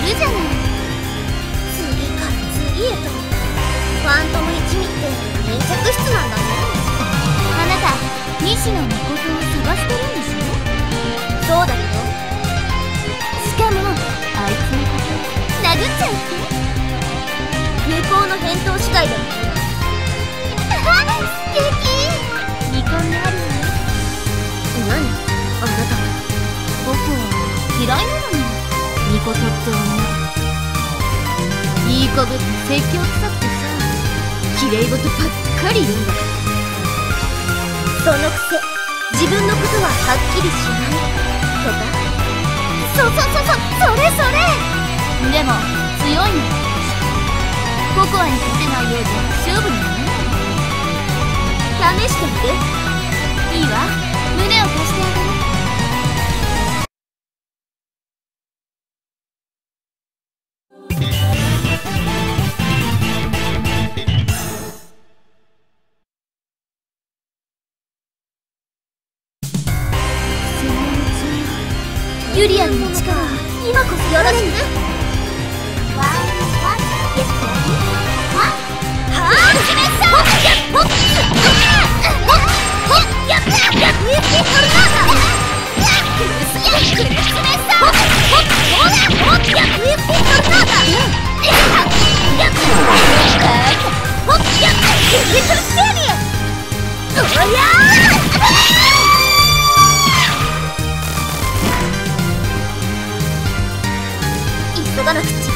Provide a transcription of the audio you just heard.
やるじゃない次から次へとファントム一味って粘着室なんだねあなた西野誠を探してるんでしょそうだけどしかもあいつのこと殴っちゃうって向こうの返答次第だよ。素敵離婚があるわ何あなた僕は嫌いなのにミコって思いい子ぶって説教臭くてさ綺麗事ばっかり言うんだそのくせ自分のことははっきりしないとかそそそそそれそれでも強いのココアに勝てないようじゃ勝負にならない試してみていいわ。ユリアにの力今こそよろしく。がな